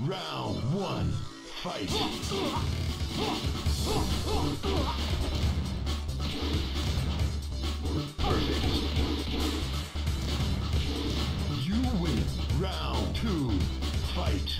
Round one, fight! Perfect! You win! Round two, fight!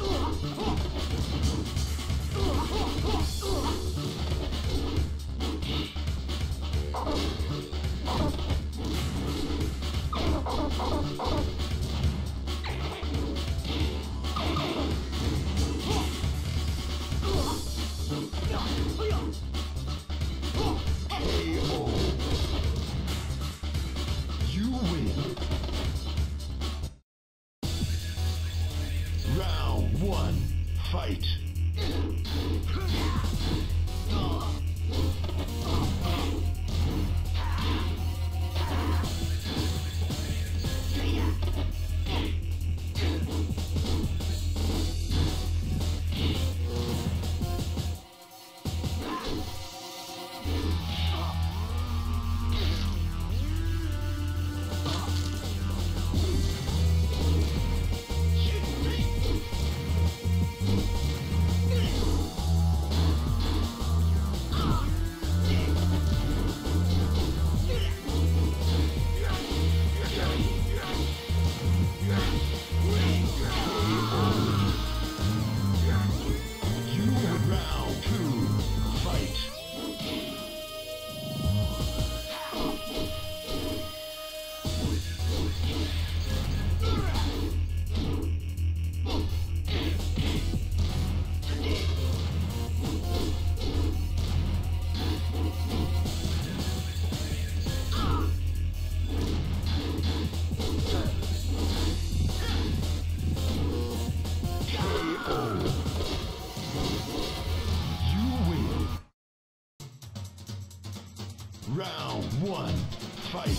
Round one, fight.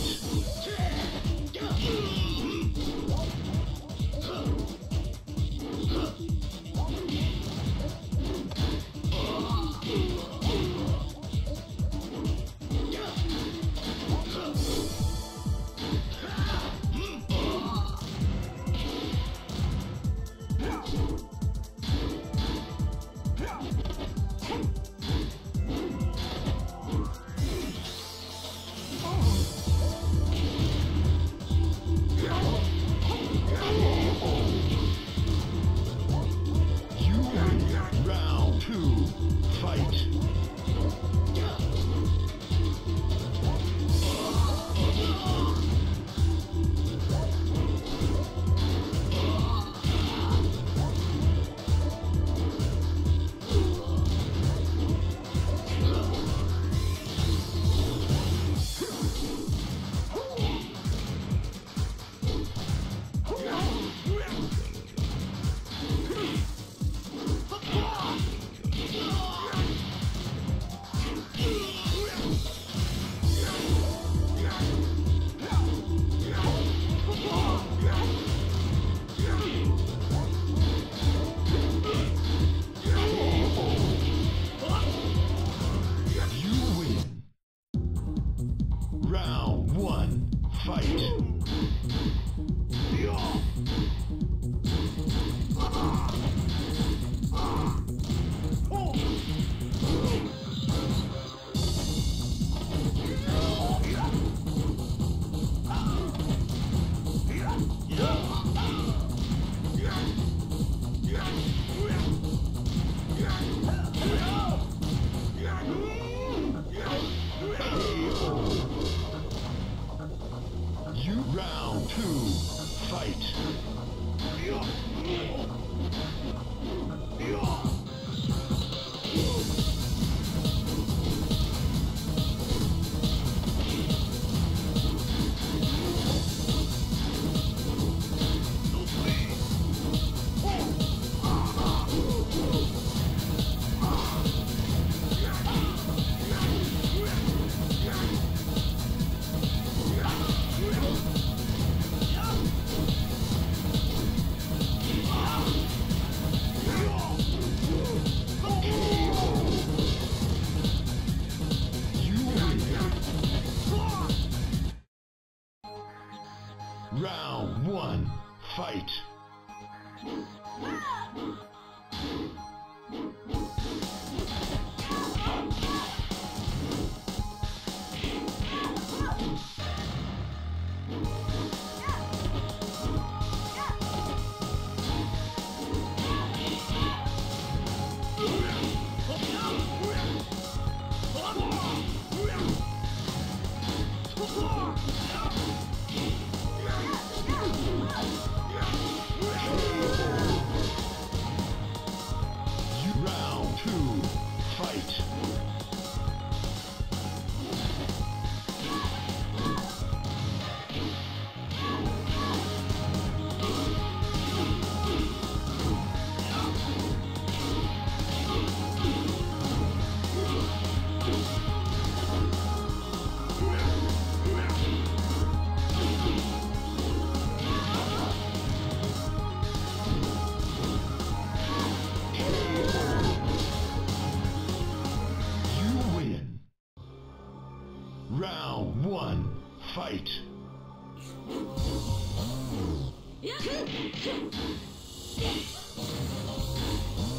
One, fight.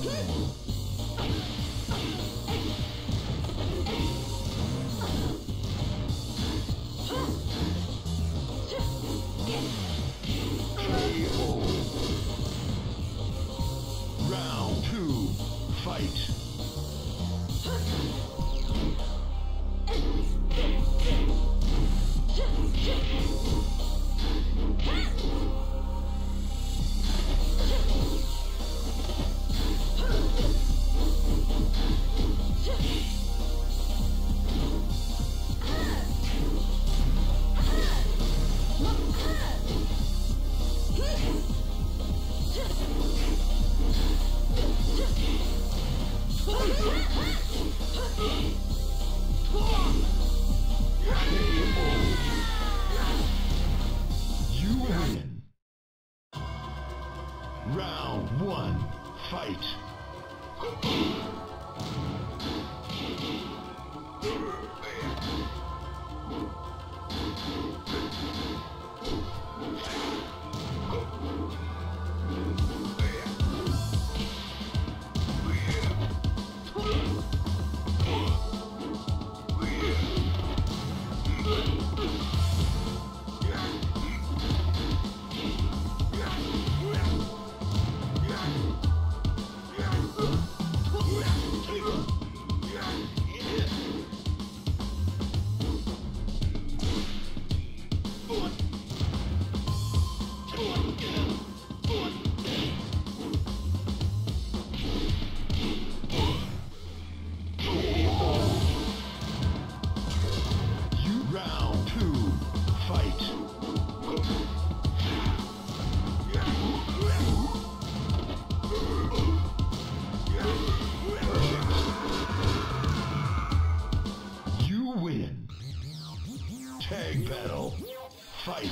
KO. Ah! You win. Tag battle. Fight.